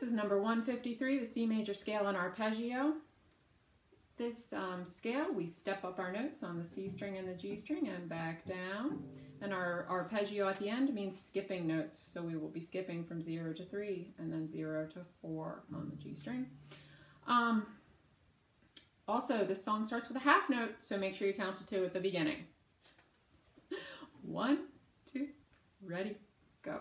This is number 153, the C major scale and arpeggio. This um, scale, we step up our notes on the C string and the G string and back down. And our arpeggio at the end means skipping notes. So we will be skipping from 0 to 3 and then 0 to 4 on the G string. Um, also, this song starts with a half note, so make sure you count to two at the beginning. One, two, ready, go.